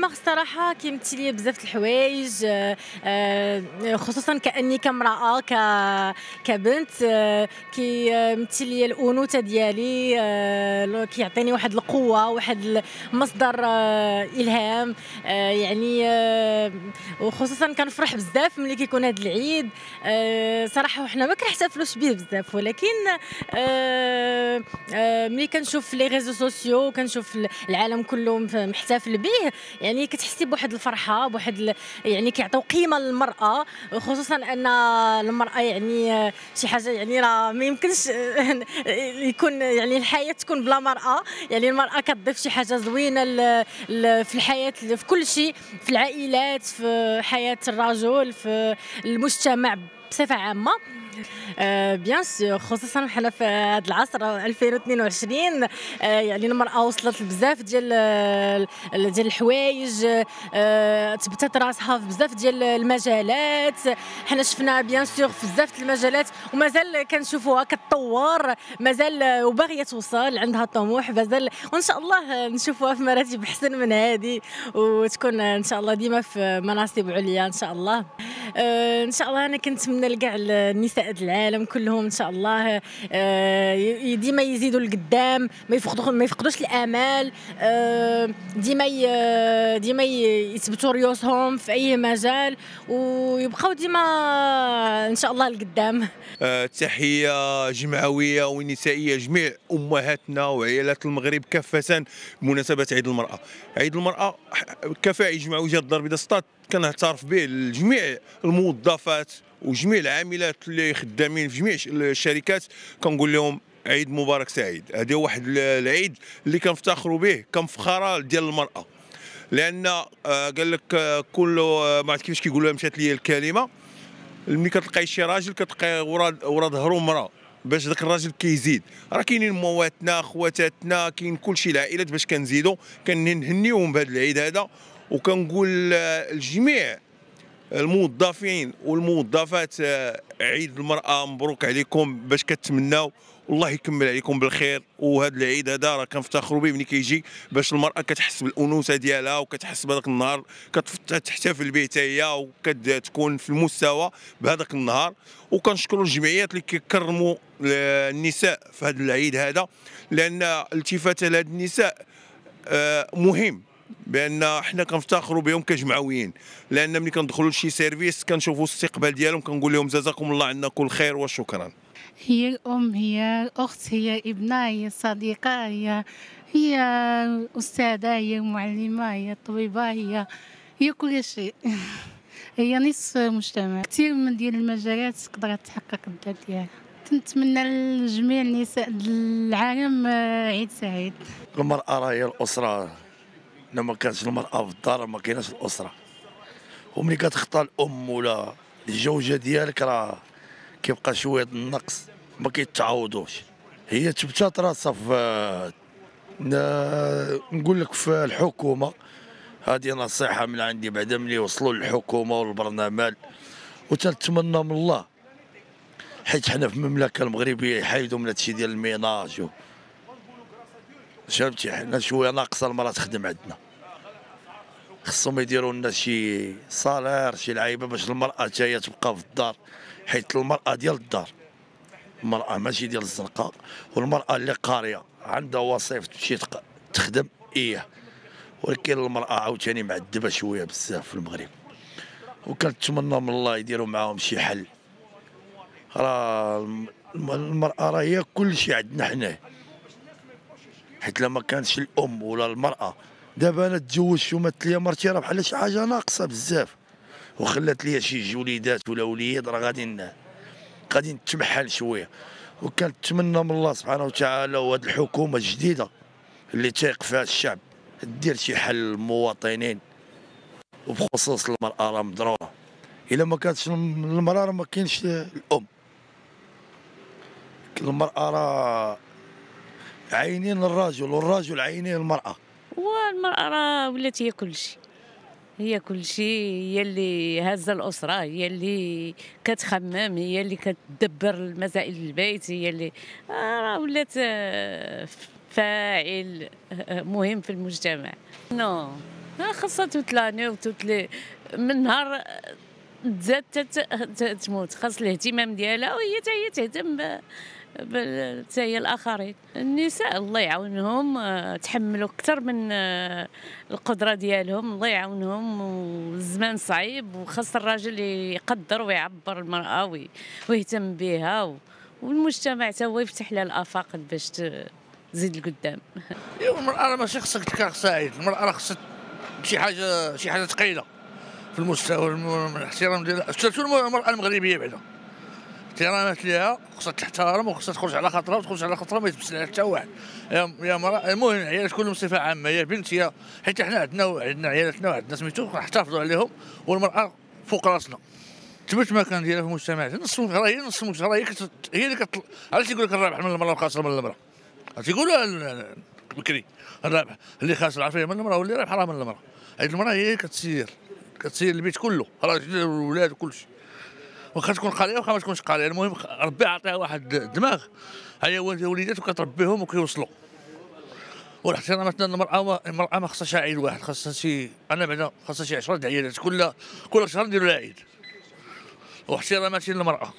المغ الصراحه كيمثل لي بزاف الحوايج آه، آه، خصوصا كأني كامرأة ك كبنت آه، كيمثل لي الأنوثة ديالي كيعطيني واحد القوة واحد مصدر إلهام يعني وخصوصا كنفرح بزاف ملي كيكون هذا العيد. آه، صراحة وحنا ما كنحتفلوش به بزاف ولكن آه، آه، ملي كنشوف les réseaux sociaux كنشوف العالم كله محتفل به يعني كتحسي بواحد الفرحة بواحد يعني كيعطيو قيمة للمرأة. خصوصا أن المرأة يعني شي حاجة يعني راه ما يمكنش يكون يعني الحياة تكون بلا مرأة. يعني المرأة كتضيف شي حاجة زوينة في الحياة في كل شيء في العائلات في حياة الرجل في المجتمع بصفة عامة. بيان سور خصوصا حنا في هذا العصر 2022 آه، يعني المرأة وصلت لبزاف ديال ال- ديال الحوايج آه، تبتت راسها في بزاف ديال المجالات. حنا شفنا بيان سور في بزاف المجالات ومازال كنشوفوها كتطور مازال وباغية توصل عندها طموح مازال وإن شاء الله نشوفوها في مراتب أحسن من هذه وتكون إن شاء الله ديما في مناصب عليا إن شاء الله. آه، إن شاء الله أنا كنتمنى لكاع النساء العالم كلهم إن شاء الله آه، ديما يزيدوا لقدام ما يفقدوش ما يفقدوش الأمال آه، ديما ديما يثبتوا ريوسهم في أي مجال ويبقاو ديما إن شاء الله لقدام. آه، تحية جمعوية ونسائية جميع أمهاتنا وعائلات المغرب كافة بمناسبة عيد المرأة. عيد المرأة كفاءة جمعوي جهة الدار البيضاء كنعترف به لجميع الموظفات وجميع العاملات اللي خدامين في جميع الشركات كنقول لهم عيد مبارك سعيد. هذا واحد العيد اللي كنفتخروا به كمفخره ديال المرأة. لأن آه، قال لك آه، كل آه، ما عرفت كيفاش كيقولوها مشات لي الكلمة. ملي كتلقاي شي راجل كتلقاي ورا ورا ظهرو مرأة. باش داك الراجل كيزيد. راه كاينين مواتنا خواتاتنا كاين كلشي العائلات باش كنزيدوا كنهنيوهم بهذا العيد هذا. وكنقول الجميع الموظفين والموظفات آه، عيد المرأة مبروك عليكم باش كتمناو. والله يكمل عليكم بالخير. وهذا العيد هذا راه كنفتخروا به ملي كيجي باش المرأة كتحس بالأنوثة ديالها وكتحس بهذاك النهار. كتحتفل به حتى هي وكتكون في المستوى بهذاك النهار. وكنشكروا الجمعيات اللي كيكرموا النساء في هذا العيد هذا لأن التفاتة لهذه النساء آه، مهم. بأن حنا كنفتخروا بهم كجمعويين. لأن ملي كندخلوا لشي سيرفيس كنشوفوا الاستقبال ديالهم كنقول لهم جزاكم الله عنا كل خير وشكرا. هي الأم هي الأخت هي ابنة هي الصديقة هي هي أستاذة هي معلمة هي طبيبة هي هي كل شيء. هي نصف مجتمع. كثير من ديال المجالات تقدر تحقق الذات ديالها. نتمنى لجميع النساء العالم عيد سعيد. المرأة راه هي الأسرة لما كانت المرأة في الدار ما كايناش الأسرة وملي كتخطى الأم ولا الزوجة ديالك راه كيبقى شوية النقص ما كيتعوضوش هي تبتات راسها في نا- نقول لك في الحكومة هذه نصيحة من عندي بعدا ملي وصلوا للحكومة والبرنامج وتنتمنى من الله حيت حنا في المملكة المغربية يحيدوا من هادشي ديال الميناج. فهمتي حنا شوية ناقصة المرأة تخدم عندنا. خصهم يديروا لنا شي صالير شي لعيبة باش المرأة حتى تبقى في الدار حيت المرأة ديال الدار. المرأة ماشي ديال الزنقة والمرأة اللي قارية عندها وظيفه تمشي تخدم إيه. ولكن المرأة عاوتاني معذبة شوية بزاف في المغرب. وكنتمنى من الله يديروا معاهم شي حل. راه الم- المرأة راه هي كل شيء عندنا حناه حيت لما كانتش الأم ولا المرأة دابا أنا تزوجت ومات ليا مرتي راه بحال شي حاجة ناقصة بزاف. وخلات ليا شي جوليدات ولا وليد راه غادي غادي نتمحل شوية. وكنتمنى من الله سبحانه وتعالى وهاد الحكومة الجديدة اللي تايق فيها الشعب دير شي حل للمواطنين. وبخصوص المرأة راه مضروره إلا ما كانتش الم- المرأة راه ما كاينش الأم. المرأة راه عينين الرجل والرجل عينين المرأة. والمرأة راه ولات هي كل شيء هي كل شيء هي اللي هازة الأسرة هي اللي كتخمم هي اللي كتدبر مسائل البيت هي اللي راه ولات آه، فاعل آه، مهم في المجتمع. نو. آه، خاصها توتلاني وتوتلي من نهار تزاد تموت. خاص الاهتمام ديالها وهي حتى هي تهتم هي الآخرين. النساء الله يعاونهم آه، تحملوا أكثر من آه، القدرة ديالهم الله يعاونهم. والزمان صعيب وخاص الراجل يقدر ويعبر المرأة وي- ويهتم بها والمجتمع حتى هو يفتح لها الآفاق باش تزيد لقدام. ايوا المرأة راه ماشي خصك تكره سعيد المرأة راه خصها شي حاجة شي حاجة ثقيلة في المستوى الم- الاحترام ديال سيرتو المرأة المغربية بعدا؟ احترامات ليها خصها تحترم وخصها تخرج على خاطرها وتخرج على خاطرها ما يتبس لها حتى واحد. يا مرأة المهم العيالات كلهم بصفة عامة يا بنت يا حيت حنا عندنا عندنا عيالاتنا وعندنا سميتو نحتفظوا عليهم والمرأة فوق راسنا. تبت المكان ديالها في المجتمع نص راه هي نص المجتمع هي. هي اللي كت... علاش تيقول لك الرابح من المرأة والخاسر من المرأة؟ تيقولوا بكري الرابح اللي خاسر عارفين من المرأة واللي رابح راه من المرأة. هذه المرأة هي كتسير كتسير البيت كله راجل والولاد وكل شيء واخا تكون قارية واخا ما تكونش قارية. المهم ربي عطيها واحد الدماغ هي وليدات وكتربيهم وكيوصلوا. والاحترامات المرأة المرأة ما خصهاش عيد واحد خاصها شي أنا بعدا خاصها شي 10 عيالات. كل كل شهر نديروا لها عيد واحترامات للمرأة.